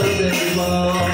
たんで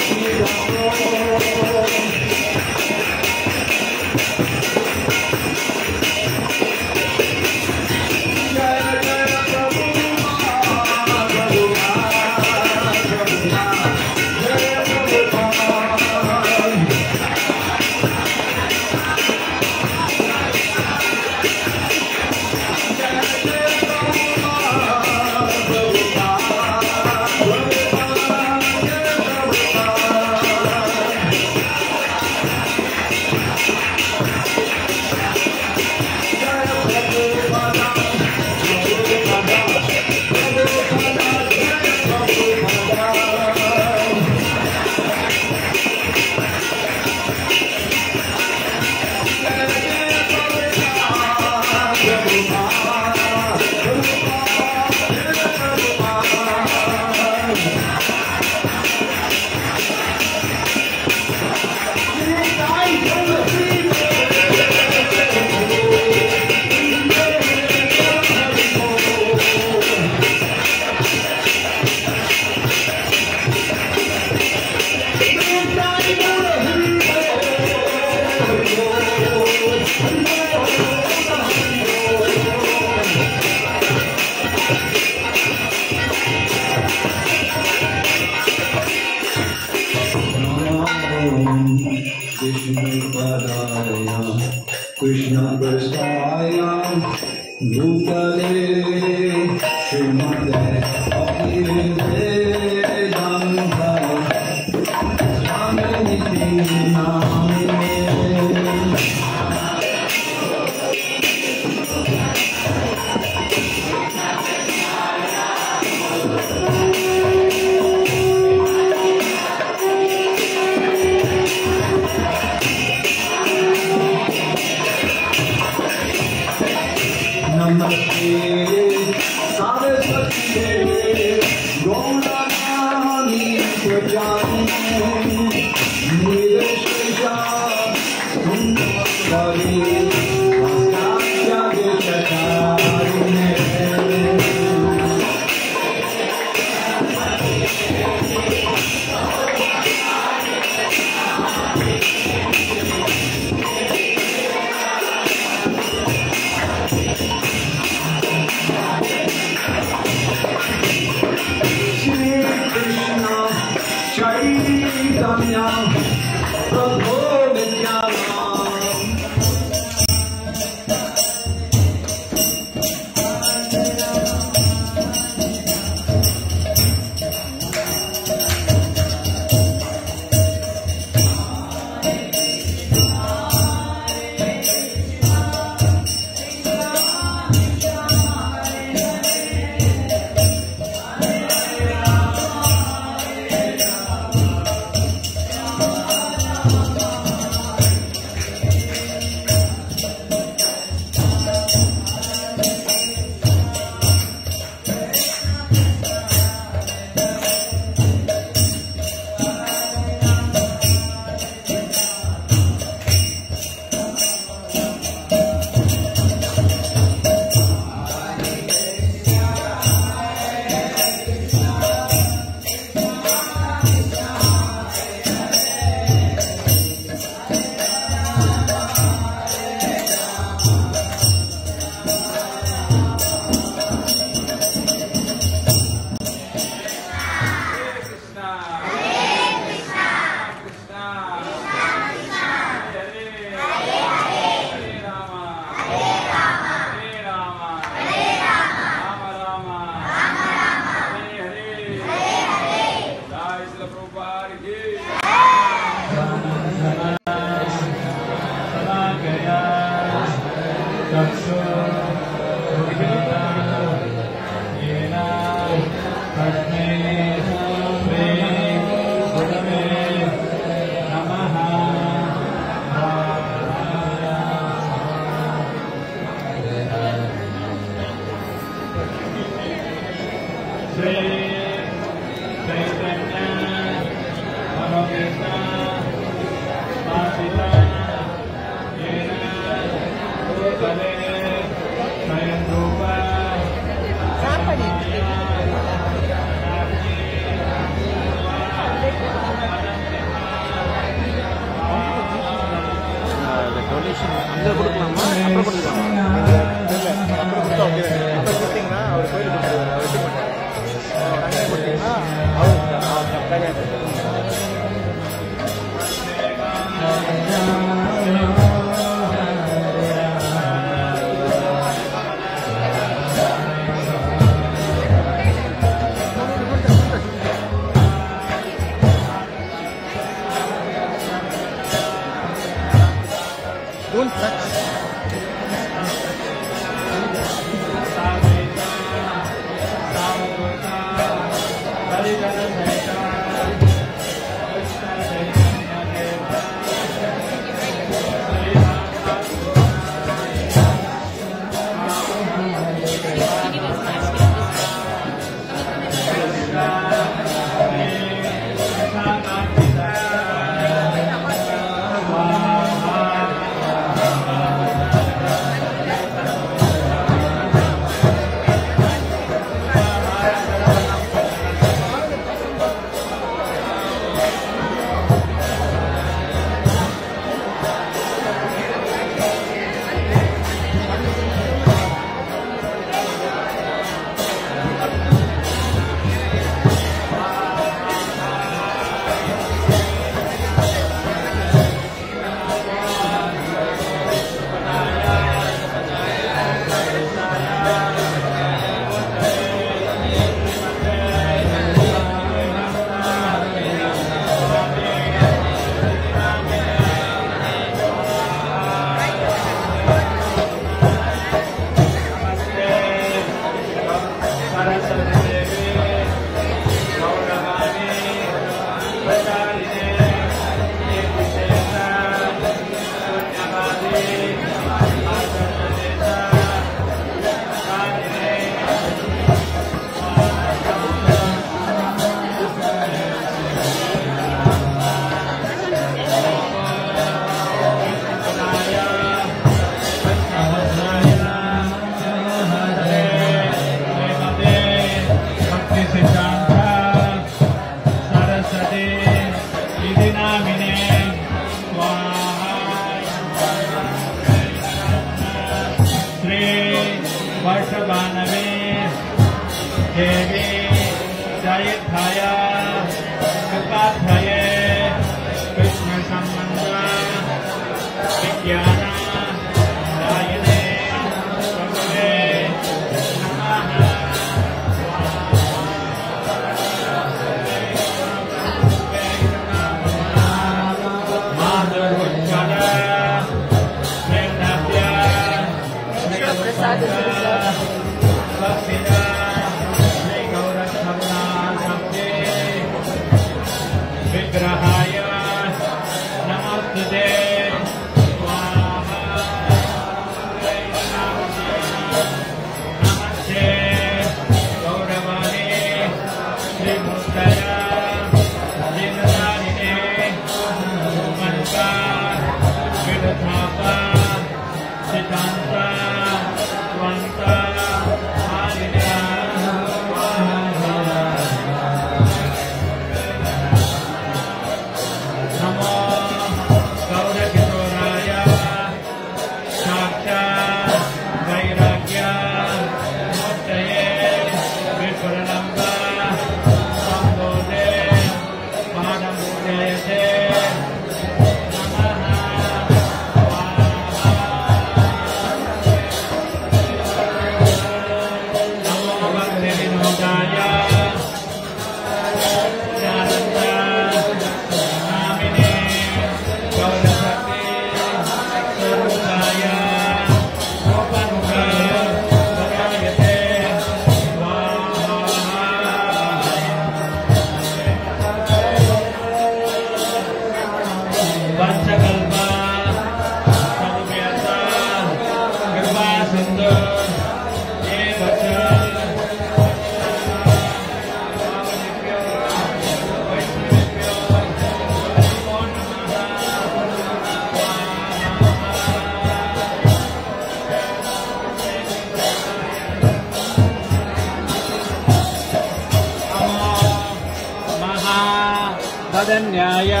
महावदन्याय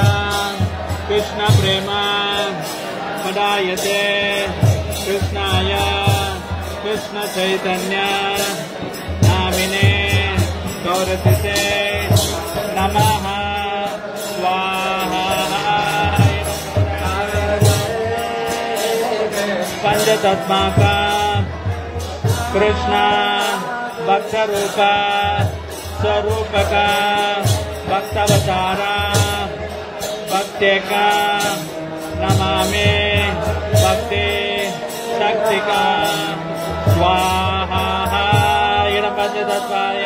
कृष्णप्रेमा पदायते। कृष्णाय कृष्णचैतन्य। नामिने गौरतिसे नमः। स्वाहा। पञ्चतत्माका कृष्ण भक्तरूपा स्वरूपका भक्तवतारा। भक्त्यका नमामि भक्ति शक्तिका। स्वाहा इण पञ्चतत्त्वाय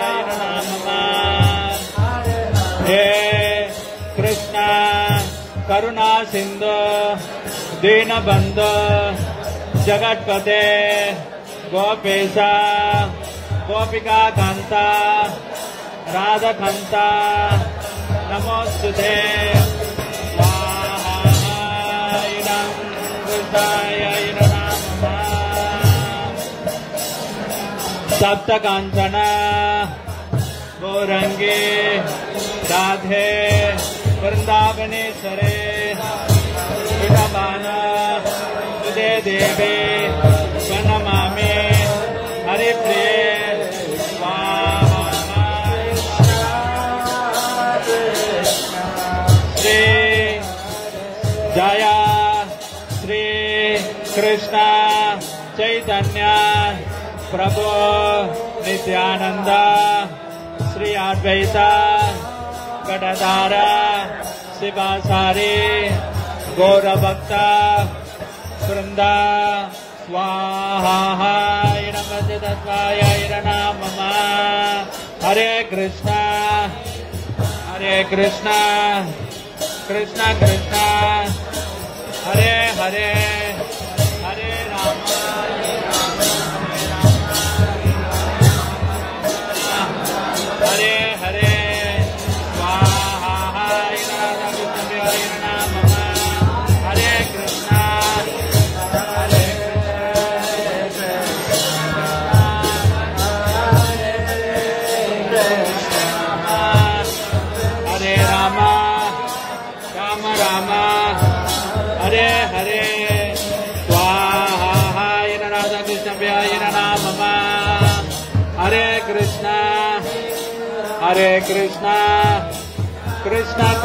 हे कृष्ण, करुणा सिन्धु, दीनबन्धु, जगत्पते, गोपेश, गोपिका कांता राधकान्ता, नमोऽस्तु ते। सप्तकाञ्चन। गौरङ्गे राधे वृन्दावनेश्वरे। विडबान सुदे देवे प्रणमामि हरिप्रिये श्री जया। श्री कृष्ण। प्रभु नित्यानंद श्री अद्वैता गडधार शिवासारी गौरभक्ता वृंदा स्वाहा हरे कृष्ण हरे कृष्ण कृष्ण कृष्ण, हरे हरे।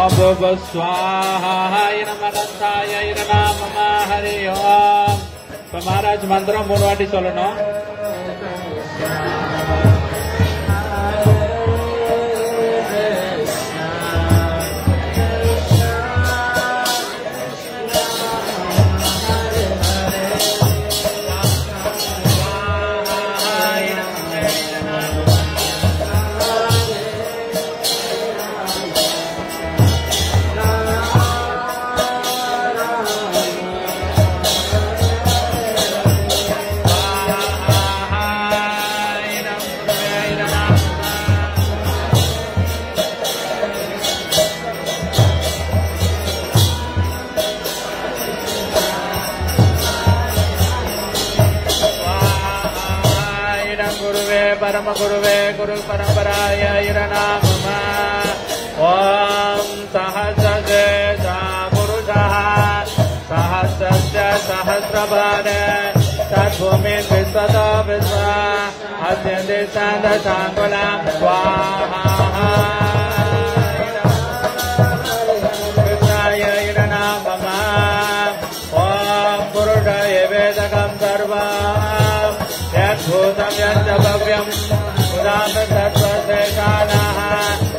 ஓபோப சுவாஹாய நமரந்தாய நாமமா ஹரி ஓம் இப்போ மகாராஜ் மந்திரம் மூணு வாட்டி சொல்லணும். ः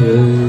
Yeah.